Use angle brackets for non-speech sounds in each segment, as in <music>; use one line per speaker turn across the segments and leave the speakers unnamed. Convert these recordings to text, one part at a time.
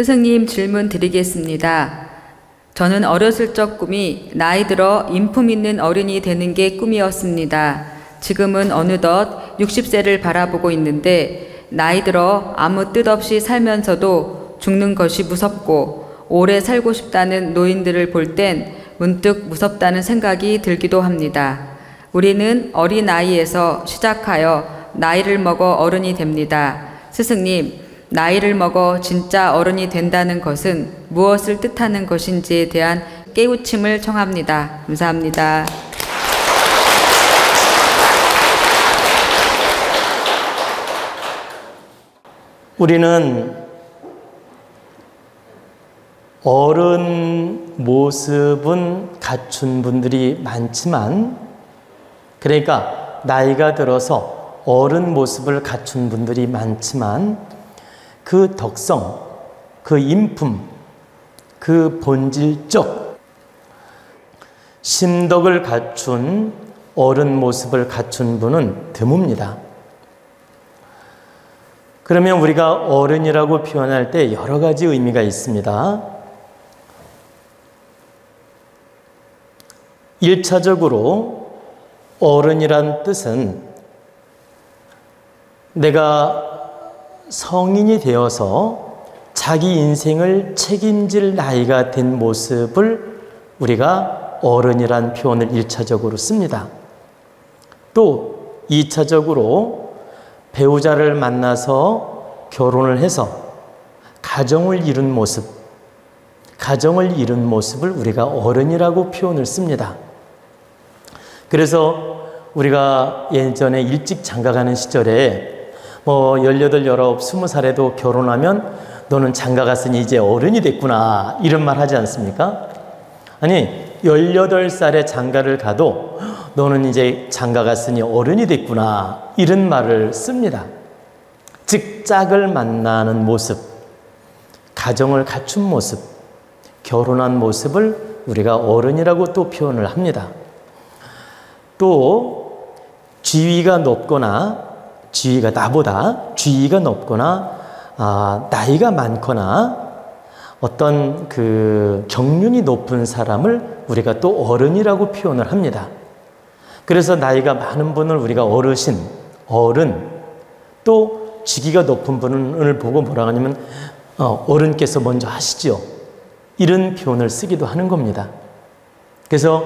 스승님 질문 드리겠습니다. 저는 어렸을 적 꿈이 나이 들어 인품 있는 어른이 되는 게 꿈이었습니다. 지금은 어느덧 60세를 바라보고 있는데 나이 들어 아무 뜻 없이 살면서도 죽는 것이 무섭고 오래 살고 싶다는 노인들을 볼 땐 문득 무섭다는 생각이 들기도 합니다. 우리는 어린 나이에서 시작하여 나이를 먹어 어른이 됩니다. 스승님, 나이를 먹어 진짜 어른이 된다는 것은 무엇을 뜻하는 것인지에 대한 깨우침을 청합니다. 감사합니다.
우리는 어른 모습은 갖춘 분들이 많지만, 그러니까 나이가 들어서 어른 모습을 갖춘 분들이 많지만, 그 덕성, 그 인품, 그 본질적 심덕을 갖춘 어른 모습을 갖춘 분은 드뭅니다. 그러면 우리가 어른이라고 표현할 때 여러 가지 의미가 있습니다. 1차적으로 어른이란 뜻은 내가 성인이 되어서 자기 인생을 책임질 나이가 된 모습을 우리가 어른이란 표현을 1차적으로 씁니다. 또 2차적으로 배우자를 만나서 결혼을 해서 가정을 이룬 모습, 가정을 이룬 모습을 우리가 어른이라고 표현을 씁니다. 그래서 우리가 예전에 일찍 장가가는 시절에 뭐 18, 19, 20살에도 결혼하면 너는 장가 갔으니 이제 어른이 됐구나 이런 말 하지 않습니까? 아니 18살에 장가를 가도 너는 이제 장가 갔으니 어른이 됐구나 이런 말을 씁니다. 즉 짝을 만나는 모습, 가정을 갖춘 모습, 결혼한 모습을 우리가 어른이라고 또 표현을 합니다. 또 지위가 높거나 지위가 나보다 지위가 높거나 아, 나이가 많거나 어떤 그 경륜이 높은 사람을 우리가 또 어른이라고 표현을 합니다. 그래서 나이가 많은 분을 우리가 어르신, 어른, 또 직위가 높은 분을 보고 뭐라 하냐면 어, 어른께서 먼저 하시죠. 이런 표현을 쓰기도 하는 겁니다. 그래서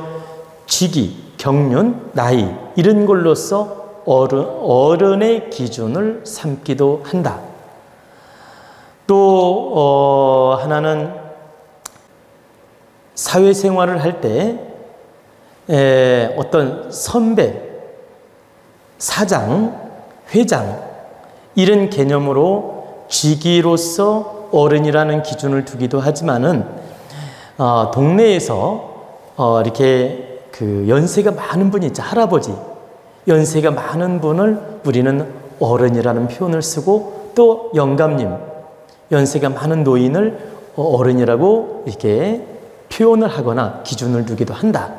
직위, 경륜, 나이 이런 걸로써 어른, 어른의 기준을 삼기도 한다. 또 어, 하나는 사회생활을 할 때 어떤 선배, 사장, 회장 이런 개념으로 직위로서 어른이라는 기준을 두기도 하지만은 어, 동네에서 어, 이렇게 그 연세가 많은 분이 있죠 할아버지 연세가 많은 분을 우리는 어른이라는 표현을 쓰고 또 영감님 연세가 많은 노인을 어른이라고 이렇게 표현을 하거나 기준을 두기도 한다.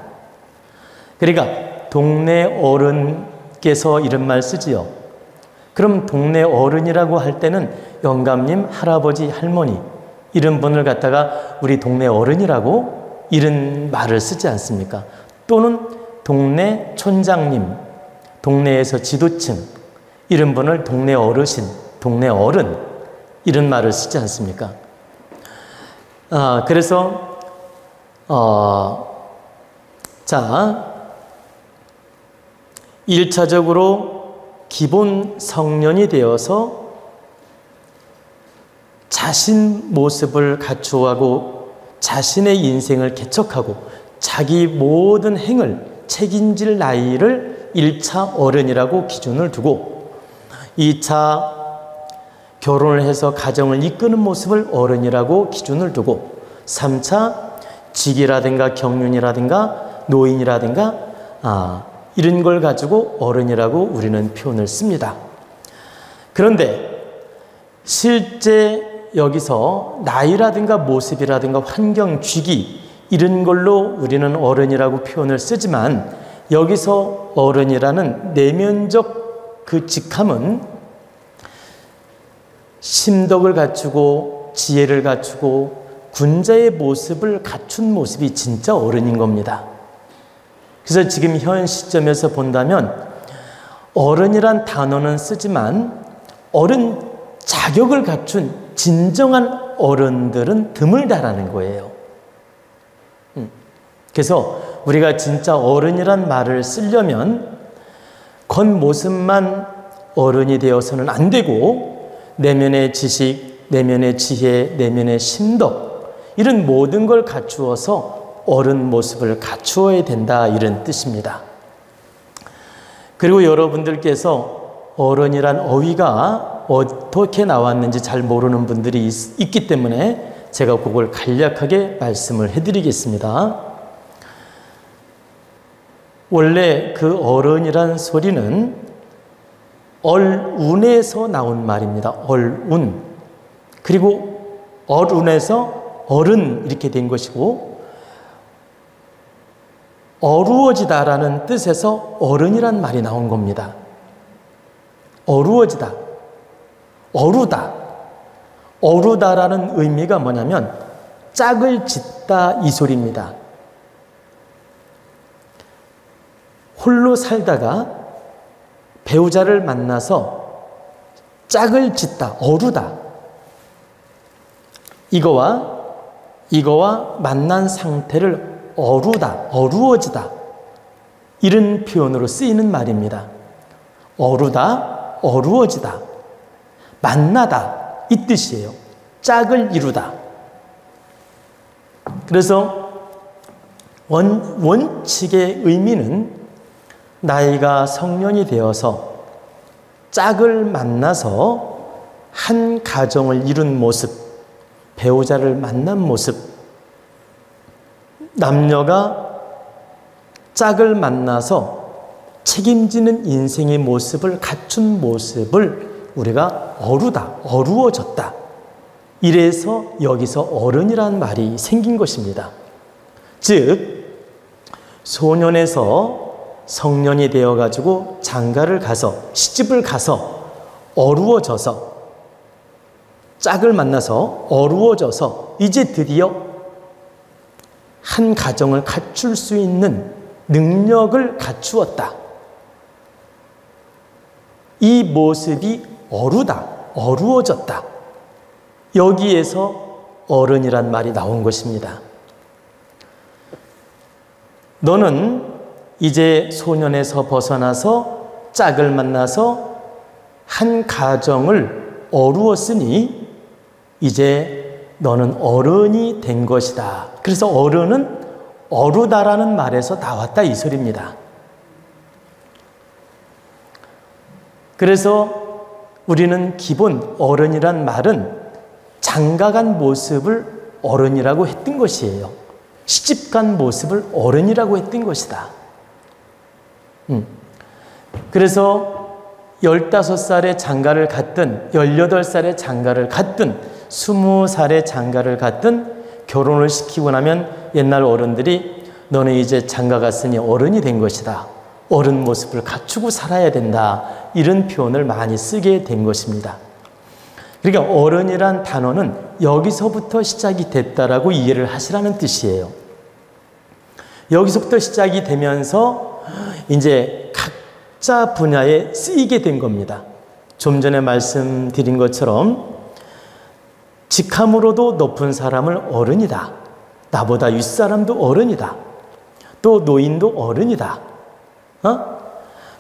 그러니까 동네 어른께서 이런 말 쓰지요. 그럼 동네 어른이라고 할 때는 영감님, 할아버지, 할머니 이런 분을 갖다가 우리 동네 어른이라고 이런 말을 쓰지 않습니까? 또는 동네 촌장님, 동네에서 지도층 이런 분을 동네 어르신, 동네 어른 이런 말을 쓰지 않습니까? 아, 그래서 어, 자 1차적으로 기본 성년이 되어서 자신 모습을 갖추하고 자신의 인생을 개척하고 자기 모든 행을 책임질 나이를 1차 어른이라고 기준을 두고 2차 결혼을 해서 가정을 이끄는 모습을 어른이라고 기준을 두고 3차 직이라든가 경륜이라든가 노인이라든가 아, 이런 걸 가지고 어른이라고 우리는 표현을 씁니다. 그런데 실제 여기서 나이라든가 모습이라든가 환경, 쥐기 이런 걸로 우리는 어른이라고 표현을 쓰지만 여기서 어른이라는 내면적 그 직함은 심덕을 갖추고 지혜를 갖추고 군자의 모습을 갖춘 모습이 진짜 어른인 겁니다. 그래서 지금 현 시점에서 본다면 어른이란 단어는 쓰지만 어른 자격을 갖춘 진정한 어른들은 드물다라는 거예요. 음. 그래서 우리가 진짜 어른이란 말을 쓰려면 겉모습만 어른이 되어서는 안 되고 내면의 지식, 내면의 지혜, 내면의 심덕 이런 모든 걸 갖추어서 어른 모습을 갖추어야 된다 이런 뜻입니다. 그리고 여러분들께서 어른이란 어휘가 어떻게 나왔는지 잘 모르는 분들이 있, 기 때문에 제가 그걸 간략하게 말씀을 해드리겠습니다. 원래 그 어른이란 소리는 얼운에서 나온 말입니다. 얼운. 그리고 어른에서 어른 이렇게 된 것이고 어루어지다라는 뜻에서 어른이란 말이 나온 겁니다. 어루어지다. 어루다. 어루다라는 의미가 뭐냐면 짝을 짓다 이 소리입니다. 홀로 살다가 배우자를 만나서 짝을 짓다, 어루다. 이거와 이거와 만난 상태를 어루다, 어루어지다. 이런 표현으로 쓰이는 말입니다. 어루다, 어루어지다. 만나다. 이 뜻이에요. 짝을 이루다. 그래서 원, 원칙의 의미는 나이가 성년이 되어서 짝을 만나서 한 가정을 이룬 모습, 배우자를 만난 모습, 남녀가 짝을 만나서 책임지는 인생의 모습을 갖춘 모습을 우리가 어루다, 어루어졌다. 이래서 여기서 어른이란 말이 생긴 것입니다. 즉, 소년에서 성년이 되어 가지고 장가를 가서 시집을 가서 어루어져서 짝을 만나서 어루어져서 이제 드디어 한 가정을 갖출 수 있는 능력을 갖추었다. 이 모습이 어루다, 어루어졌다. 여기에서 어른이란 말이 나온 것입니다. 너는 이제 소년에서 벗어나서 짝을 만나서 한 가정을 어루었으니 이제 너는 어른이 된 것이다. 그래서 어른은 어루다라는 말에서 나왔다 이 소리입니다. 그래서 우리는 기본 어른이란 말은 장가간 모습을 어른이라고 했던 것이에요. 시집간 모습을 어른이라고 했던 것이다. 음. 그래서 15살에 장가를 갔든 18살에 장가를 갔든 20살에 장가를 갔든 결혼을 시키고 나면 옛날 어른들이 너는 이제 장가 갔으니 어른이 된 것이다. 어른 모습을 갖추고 살아야 된다. 이런 표현을 많이 쓰게 된 것입니다. 그러니까 어른이란 단어는 여기서부터 시작이 됐다라고 이해를 하시라는 뜻이에요. 여기서부터 시작이 되면서 이제 각자 분야에 쓰이게 된 겁니다. 좀 전에 말씀드린 것처럼 직함으로도 높은 사람을 어른이다. 나보다 윗사람도 어른이다. 또 노인도 어른이다. 어?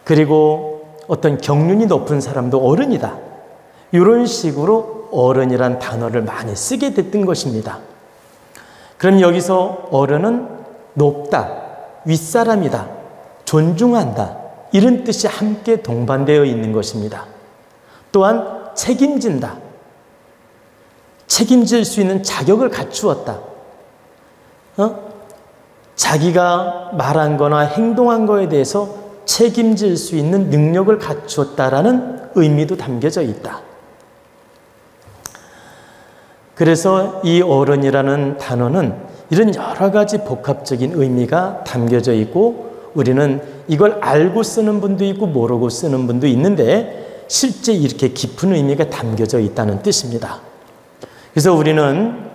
그리고 어떤 경륜이 높은 사람도 어른이다. 이런 식으로 어른이란 단어를 많이 쓰게 됐던 것입니다. 그럼 여기서 어른은 높다, 윗사람이다, 존중한다. 이런 뜻이 함께 동반되어 있는 것입니다. 또한 책임진다. 책임질 수 있는 자격을 갖추었다. 어? 자기가 말한 거나 행동한 거에 대해서 책임질 수 있는 능력을 갖추었다라는 의미도 담겨져 있다. 그래서 이 어른이라는 단어는 이런 여러 가지 복합적인 의미가 담겨져 있고 우리는 이걸 알고 쓰는 분도 있고 모르고 쓰는 분도 있는데 실제 이렇게 깊은 의미가 담겨져 있다는 뜻입니다. 그래서 우리는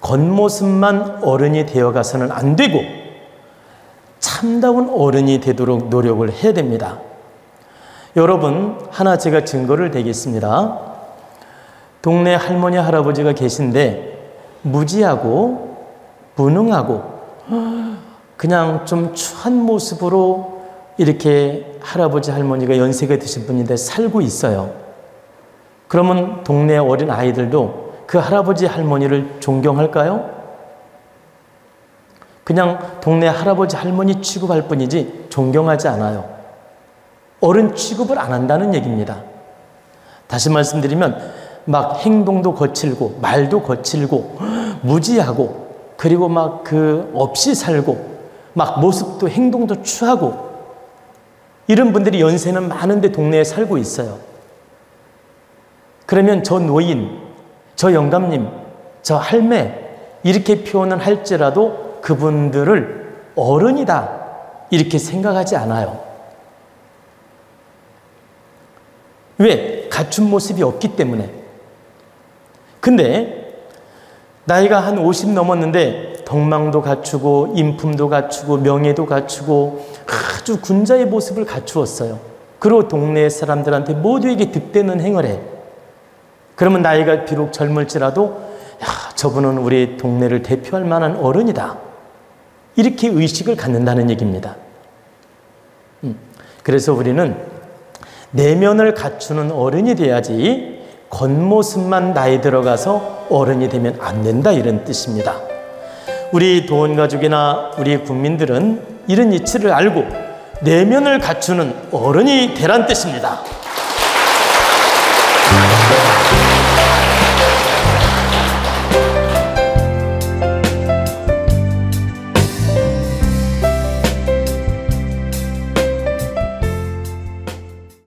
겉모습만 어른이 되어 가서는 안 되고 참다운 어른이 되도록 노력을 해야 됩니다. 여러분, 하나 제가 증거를 대겠습니다. 동네 할머니, 할아버지가 계신데 무지하고 무능하고 그냥 좀 추한 모습으로 이렇게 할아버지, 할머니가 연세가 드신 분인데 살고 있어요. 그러면 동네 어린 아이들도 그 할아버지, 할머니를 존경할까요? 그냥 동네 할아버지, 할머니 취급할 뿐이지 존경하지 않아요. 어른 취급을 안 한다는 얘기입니다. 다시 말씀드리면 막 행동도 거칠고 말도 거칠고 <gasps> 무지하고 그리고 막 그 없이 살고 막 모습도 행동도 추하고 이런 분들이 연세는 많은데 동네에 살고 있어요. 그러면 저 노인, 저 영감님, 저 할매 이렇게 표현을 할지라도 그분들을 어른이다 이렇게 생각하지 않아요. 왜? 갖춘 모습이 없기 때문에. 근데 나이가 한 50 넘었는데 덕망도 갖추고 인품도 갖추고 명예도 갖추고 아주 군자의 모습을 갖추었어요. 그리고 동네 사람들한테 모두에게 득되는 행을 해. 그러면 나이가 비록 젊을지라도 야, 저분은 우리 동네를 대표할 만한 어른이다. 이렇게 의식을 갖는다는 얘기입니다. 음, 그래서 우리는 내면을 갖추는 어른이 돼야지 겉모습만 나이 들어가서 어른이 되면 안 된다 이런 뜻입니다. 우리 도원 가족이나 우리 국민들은 이런 이치를 알고 내면을 갖추는 어른이 되란 뜻입니다.